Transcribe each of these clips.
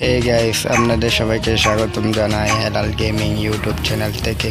Hey guys আপনাদের সবাইকে স্বাগতম জানাই হেলাল গেমিং ইউটিউব চ্যানেল থেকে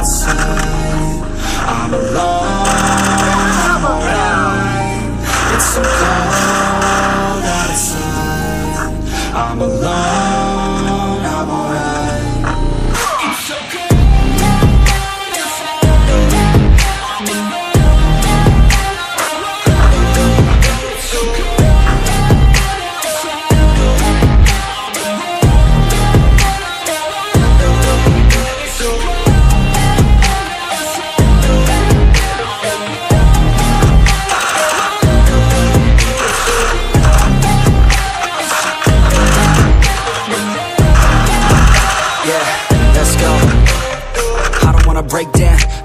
I'm alone. It's so cold outside. I'm alone. Wanna break down.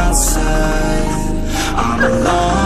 outside. I'm alone,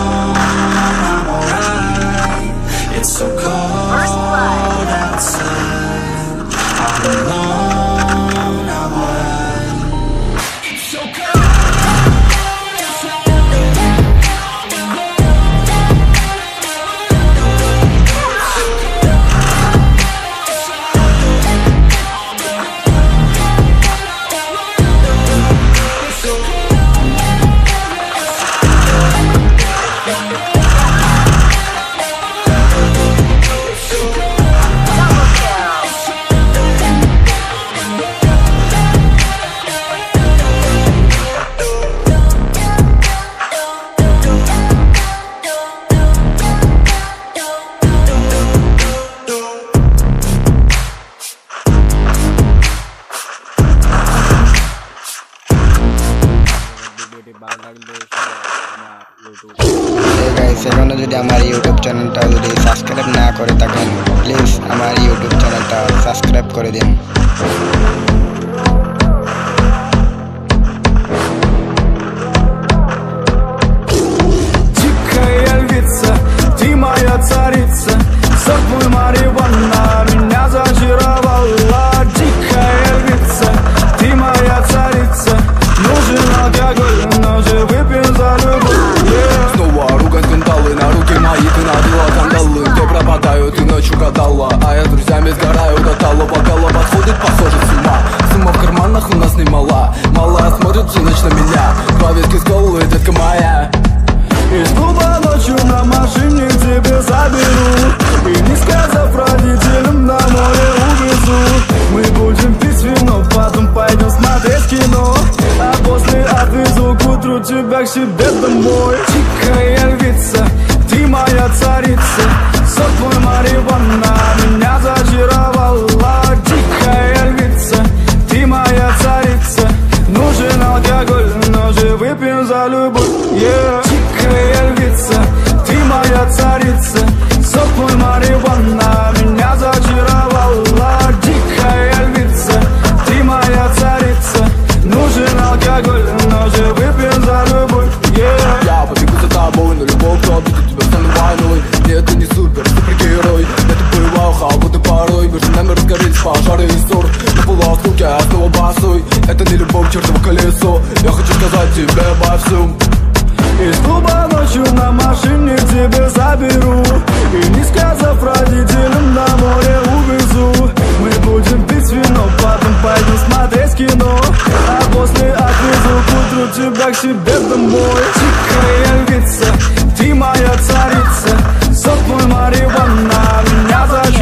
тебя к себе домой. Тихая львица, ты моя царица. Сок мой марихуана меня зачаровала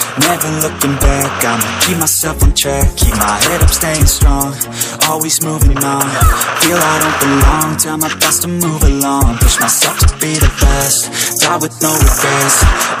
Never looking back, I'ma keep myself on track. Keep my head up, staying strong, always moving on. Feel I don't belong, tell my thoughts to move along. Push myself to be the best, die with no regrets.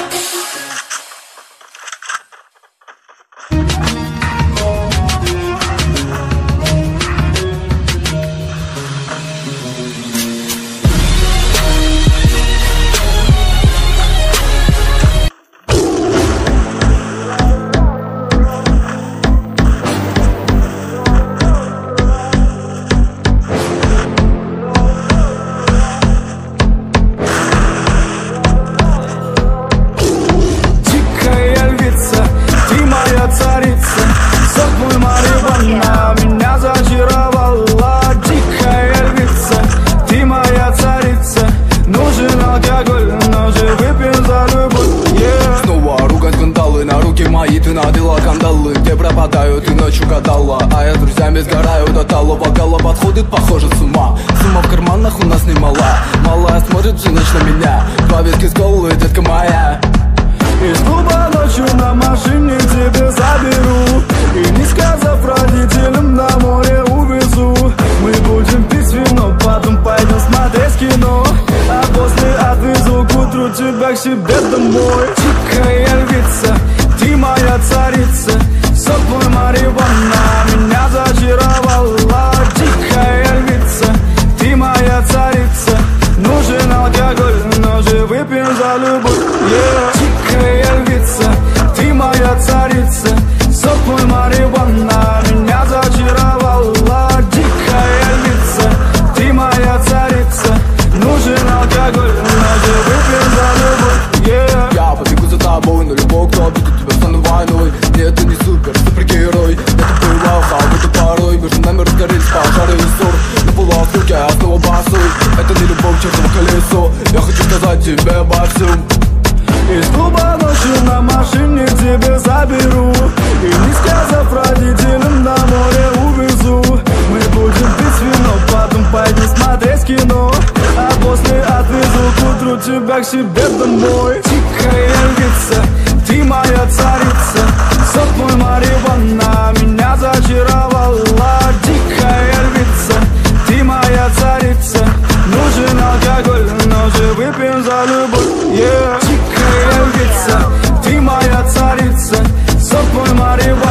Пропадают и ночью гадала А я с друзьями сгораю до тала Вокала подходит, похоже, с ума. Сумма в карманах у нас немала. Малая смотрит всю ночь на меня. Два виски с колой, детка моя. Из клуба ночью на машине тебя заберу. И не сказав родителям на море увезу. Мы будем пить вино, потом пойдем смотреть кино. А после отвезу к утру тебя к себе домой. Дикая алкоголь, но же выпьем за любовь yeah. Дикая львица, ты моя царица Сок мой марихуана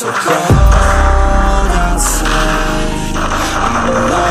so cold outside. I'm alone,